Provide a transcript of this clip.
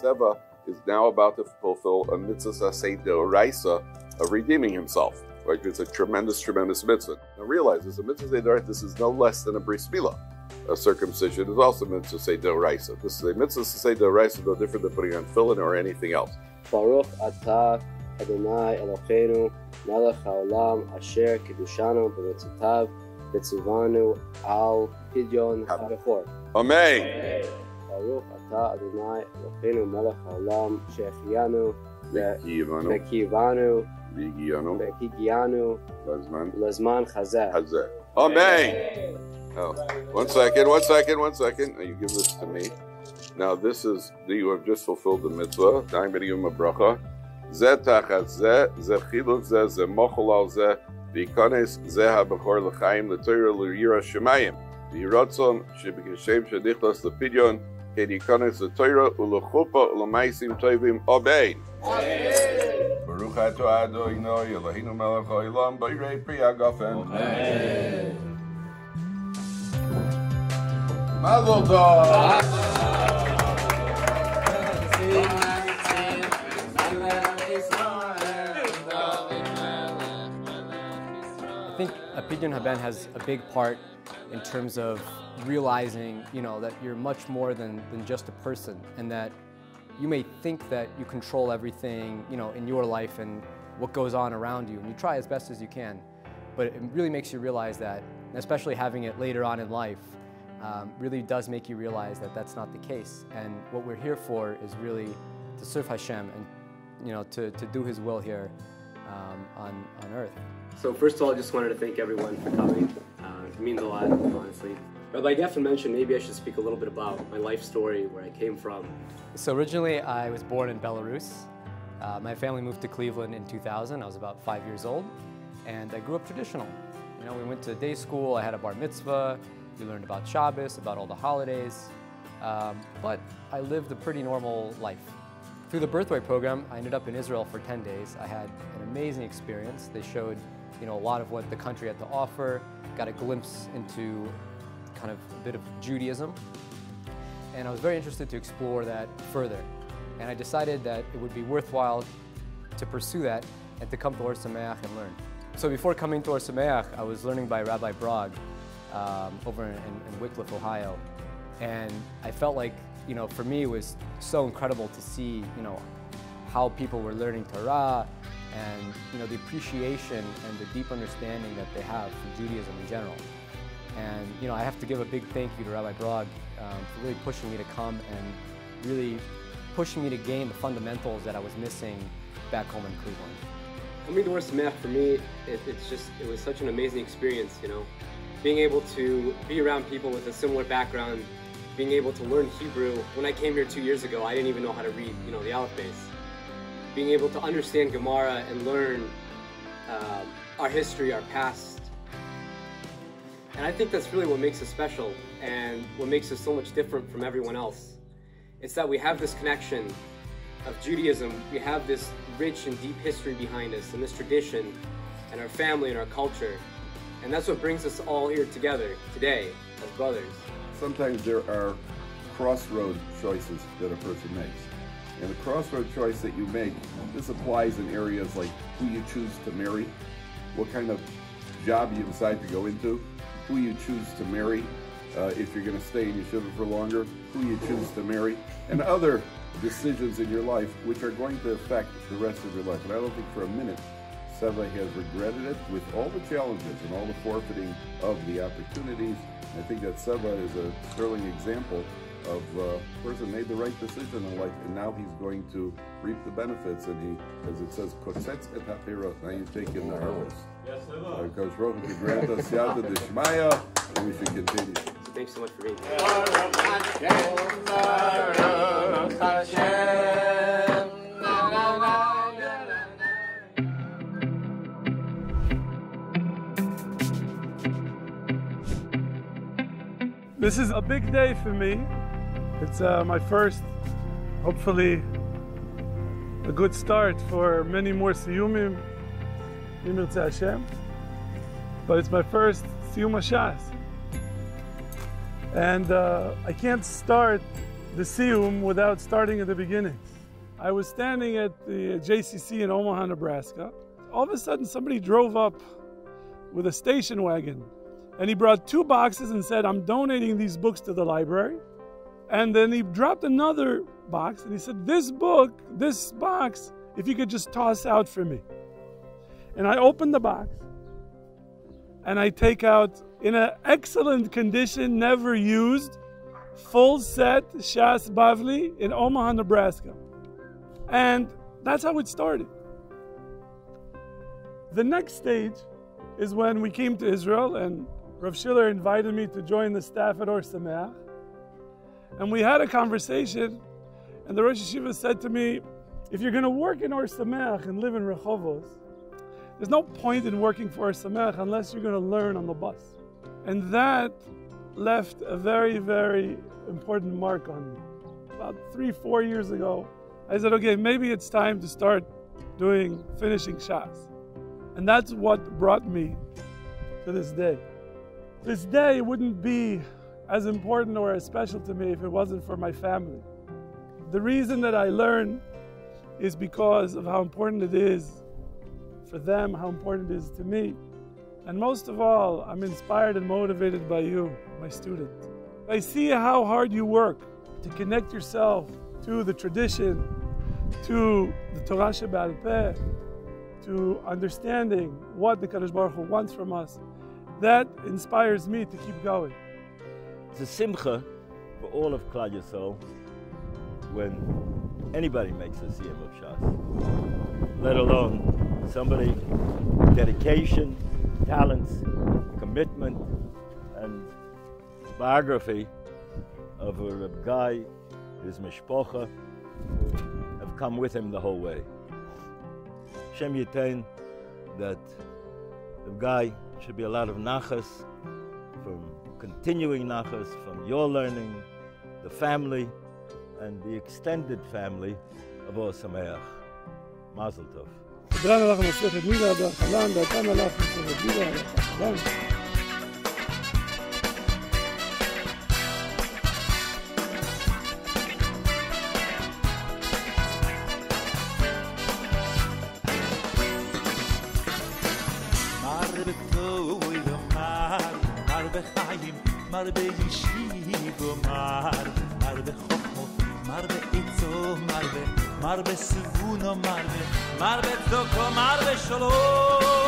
Seva is now about to fulfill a mitzvah say deoraisa of redeeming himself. Like it's a tremendous, tremendous mitzvah. Now realize this a mitzvah say. This is no less than a bris milah. A circumcision is also mitzvah say deoraisa. This is a mitzvah say deoraisa, no different than putting on tefillin or anything else. Baruch atah Adonai Eloheinu melech haolam asher kiddushanu b'mitzvotav v'tzivanu al pidyon habechor. Amen. Baruch atah Adonai Eloheinu melech haolam she'echianu Yivanu, ve'kivanu Vigianu, ve'kigianu Lazman, lezman chazeh. Hazeh. Amen. Oh, one second, one second, one second. Now you give this to me. Now this is you have just fulfilled the mitzvah. Daim b'diyum bracha. Zeh tachat zeh, zeh chiluk zeh, zeh mochol al zeh, v'yikanes zeh ha-bechor l'chaim l'toyra l'yira shemayim. V'yiratzon sheb'keshem shedichlas l'pidyon, ken yikanes l'toyra u'lechupa u'lemaisim toivim obein. Baruch ato Adonai Eloheinu melech haolam b'yirei pri agafen. Mazel tov. I think a Pidyon Haben has a big part in terms of realizing, you know, that you're much more than, than just a person and that you may think that you control everything, you know, in your life and what goes on around you and you try as best as you can. But it really makes you realize that, especially having it later on in life, um, really does make you realize that that's not the case. And what we're here for is really to serve Hashem and, you know, to, to do His will here um, on, on earth. So first of all, I just wanted to thank everyone for coming. Uh, it means a lot, honestly. Rabbi Geffen mentioned maybe I should speak a little bit about my life story, where I came from. So originally, I was born in Belarus. Uh, my family moved to Cleveland in 2000. I was about five years old, and I grew up traditional. You know, we went to day school. I had a bar mitzvah. We learned about Shabbos, about all the holidays. Um, but I lived a pretty normal life. Through the Birthright program, I ended up in Israel for 10 days. I had an amazing experience. They showed, you know, a lot of what the country had to offer. Got a glimpse into kind of a bit of Judaism and I was very interested to explore that further. And I decided that it would be worthwhile to pursue that and to come to Ohr Somayach and learn. So before coming to Ohr Somayach, I was learning by Rabbi Brog um, over in, in Wickliffe, Ohio. And I felt like, you know, for me it was so incredible to see, you know, how people were learning Torah and, you know, the appreciation and the deep understanding that they have for Judaism in general. And you know, I have to give a big thank you to Rabbi Brog um, for really pushing me to come and really pushing me to gain the fundamentals that I was missing back home in Cleveland. Coming to Ohr Somayach for me, it, it's just it was such an amazing experience. You know, being able to be around people with a similar background, being able to learn Hebrew. When I came here two years ago, I didn't even know how to read, you know, the Aleph Beis. Being able to understand Gemara and learn um, our history, our past, and I think that's really what makes us special and what makes us so much different from everyone else. It's that we have this connection of Judaism, we have this rich and deep history behind us and this tradition and our family and our culture. And that's what brings us all here together today as brothers. Sometimes there are crossroad choices that a person makes. And the crossroad choice that you make, this applies in areas like who you choose to marry, what kind of job you decide to go into, who you choose to marry, uh, if you're going to stay in your yeshiva for longer, who you choose to marry, and other decisions in your life which are going to affect the rest of your life. And I don't think for a minute Seva has regretted it with all the challenges and all the forfeiting of the opportunities. I think that Seva is a sterling example of uh, a person made the right decision in life, and now he's going to reap the benefits. And he, as it says, kotzetz et hapirot. Now you take in the harvest. Yes, sir. Uh, Coach Rocha to grant us siyata d'shmaya, and we should continue. So thanks so much for being here. This is a big day for me. It's uh, my first, hopefully, a good start for many more siyumim, Yimir Hashem. But it's my first siyum hashas. And uh, I can't start the Siyum without starting at the beginning. I was standing at the JCC in Omaha, Nebraska. All of a sudden, somebody drove up with a station wagon and he brought two boxes and said, I'm donating these books to the library. And then he dropped another box and he said, This book, this box, if you could just toss out for me. And I opened the box and I take out, in an excellent condition, never used, full set Shas Bavli in Omaha, Nebraska. And that's how it started. The next stage is when we came to Israel and Rav Schiller invited me to join the staff at Ohr Somayach. And we had a conversation, and the Rosh Yeshiva said to me, if you're going to work in Ohr Somayach and live in Rehovos, there's no point in working for Ohr Somayach unless you're going to learn on the bus. And that left a very, very important mark on me. About three, four years ago, I said, okay, maybe it's time to start doing finishing shots. And that's what brought me to this day. This day wouldn't be as important or as special to me if it wasn't for my family. The reason that I learn is because of how important it is for them, how important it is to me. And most of all, I'm inspired and motivated by you, my student. I see how hard you work to connect yourself to the tradition, to the Torah Shebaal Peh, to understanding what the Kadosh Baruch Hu wants from us. That inspires me to keep going. It's a simcha for all of Klal Yisrael when anybody makes a siyum of Shas, let alone somebody dedication, talents, commitment, and biography of a Reb guy, his mishpocha, have come with him the whole way. Shem Yitain that the guy should be a lot of nachas from continuing nachas from your learning, the family, and the extended family of Ohr Somayach. Mazel Tov. مرد یشیب و مرد مرد خوب و مرد ایتو مرد مرد سبون و مرد مرد دوک و مرد شلو